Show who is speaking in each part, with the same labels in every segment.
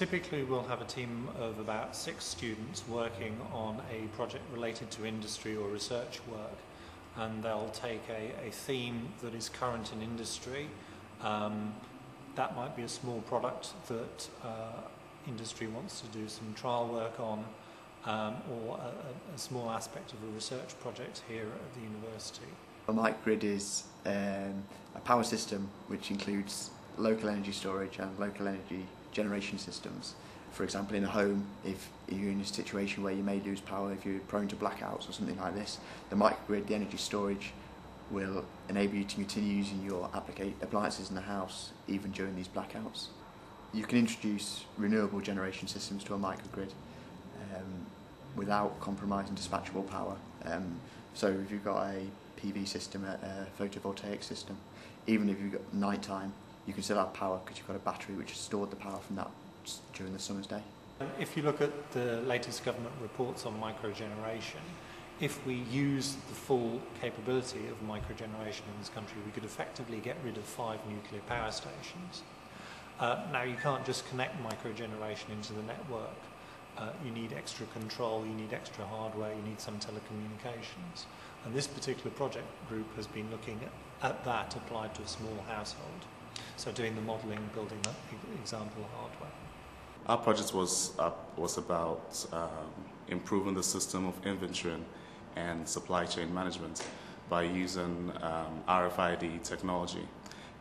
Speaker 1: Typically, we'll have a team of about six students working on a project related to industry or research work, and they'll take a, a theme that is current in industry. Um, that might be a small product that uh, industry wants to do some trial work on, um, or a, a small aspect of a research project here at the university.
Speaker 2: A microgrid is um, a power system which includes local energy storage and local energy generation systems. For example, in a home, if you're in a situation where you may lose power, if you're prone to blackouts or something like this, the microgrid, the energy storage, will enable you to continue using your appliances in the house even during these blackouts. You can introduce renewable generation systems to a microgrid um, without compromising dispatchable power. Um, so if you've got a PV system, a, a photovoltaic system, even if you've got night time, you can still have power because you've got a battery which has stored the power from that during the summer's day.
Speaker 1: If you look at the latest government reports on microgeneration, if we use the full capability of microgeneration in this country, we could effectively get rid of five nuclear power stations. Uh, now, you can't just connect microgeneration into the network. Uh, you need extra control, you need extra hardware, you need some telecommunications. And this particular project group has been looking at, at that applied to a small household. So doing the modelling, building that example hardware.
Speaker 3: Our project was, uh, was about um, improving the system of inventory and supply chain management by using um, RFID technology.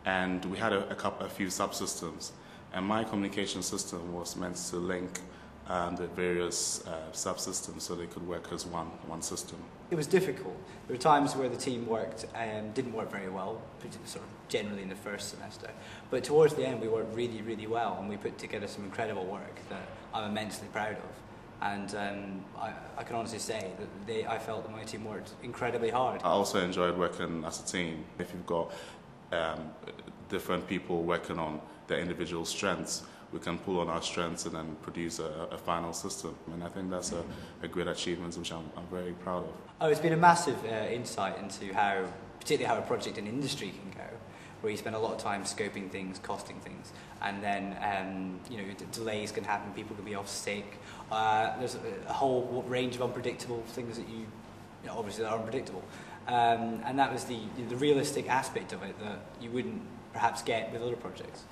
Speaker 3: And we had a, a, couple, a few subsystems. And my communication system was meant to link um, the various uh, subsystems so they could work as one, one system.
Speaker 4: It was difficult. There were times where the team worked um, didn't work very well, sort of generally in the first semester. But towards the end, we worked really, really well, and we put together some incredible work that I'm immensely proud of. And um, I, I, can honestly say that they, I felt that my team worked incredibly hard.
Speaker 3: I also enjoyed working as a team. If you've got um, different people working on their individual strengths, we can pull on our strengths and then produce a, a final system. And I think that's a, a great achievement which I'm, I'm, very proud of.
Speaker 4: Oh, it's been a massive uh, insight into how, particularly how a project in industry can go, where you spend a lot of time scoping things, costing things, and then um, you know delays can happen, people can be off sick. Uh, there's a, a, whole range of unpredictable things that you, you know, obviously are unpredictable. Um, and that was the, the realistic aspect of it that you wouldn't perhaps get with other projects.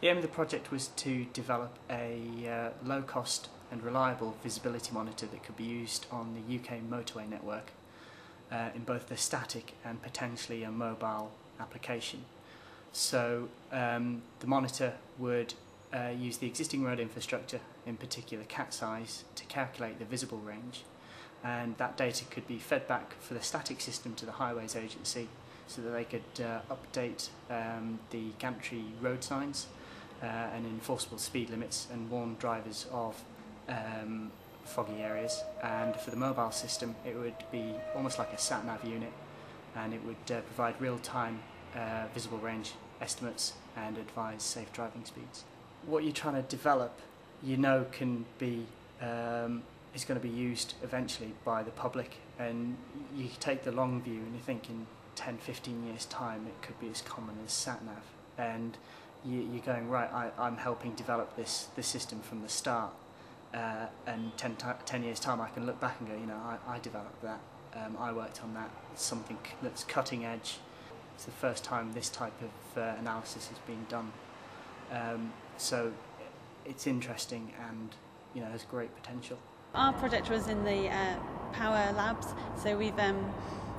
Speaker 5: The aim of the project was to develop a uh, low cost and reliable visibility monitor that could be used on the UK motorway network uh, in both the static and potentially a mobile application. So um, the monitor would uh, use the existing road infrastructure, in particular cat's eyes, to calculate the visible range and that data could be fed back for the static system to the Highways Agency so that they could uh, update um, the gantry road signs uh, and enforceable speed limits and warn drivers of um, foggy areas. And for the mobile system, it would be almost like a sat nav unit, and it would uh, provide real-time uh, visible range estimates and advise safe driving speeds. What you're trying to develop, you know, can be um, is going to be used eventually by the public, and you take the long view and you think in 10, 15 years' time it could be as common as sat nav, and you, you're going right. I, I'm helping develop this this system from the start, uh, and 10, 10 years time I can look back and go, you know, I, I developed that. Um, I worked on that. something that's cutting edge. It's the first time this type of uh, analysis has been done. Um, so it's interesting and you know has great potential.
Speaker 6: Our project was in the uh, power labs, so we've um,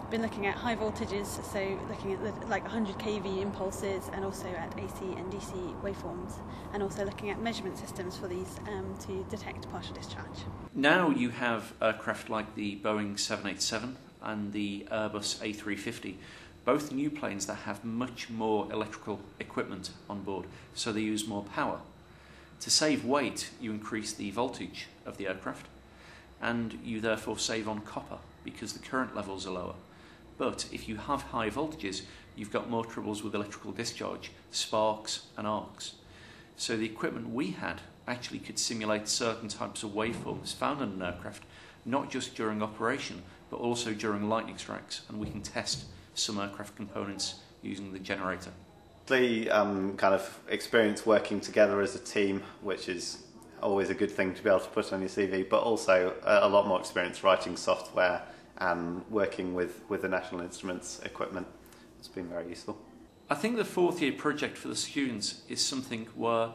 Speaker 6: been looking at high voltages, so looking at the, like 100 kV impulses and also at AC and DC waveforms, and also looking at measurement systems for these um, to detect partial discharge.
Speaker 7: Now you have aircraft like the Boeing 787 and the Airbus A350, both new planes that have much more electrical equipment on board, so they use more power. To save weight, you increase the voltage of the aircraft, and you therefore save on copper because the current levels are lower. But if you have high voltages, you've got more troubles with electrical discharge, sparks and arcs. So the equipment we had actually could simulate certain types of waveforms found on an aircraft, not just during operation, but also during lightning strikes, and we can test some aircraft components using the generator.
Speaker 8: The um, kind of experience working together as a team, which is always a good thing to be able to put on your CV, but also a lot more experience writing software and working with, with the National Instruments equipment. It's been very useful.
Speaker 7: I think the fourth year project for the students is something where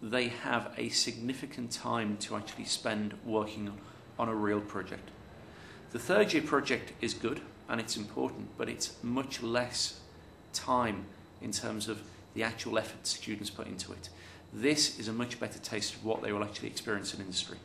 Speaker 7: they have a significant time to actually spend working on a real project. The third year project is good and it's important, but it's much less time in terms of the actual effort students put into it. This is a much better taste of what they will actually experience in industry.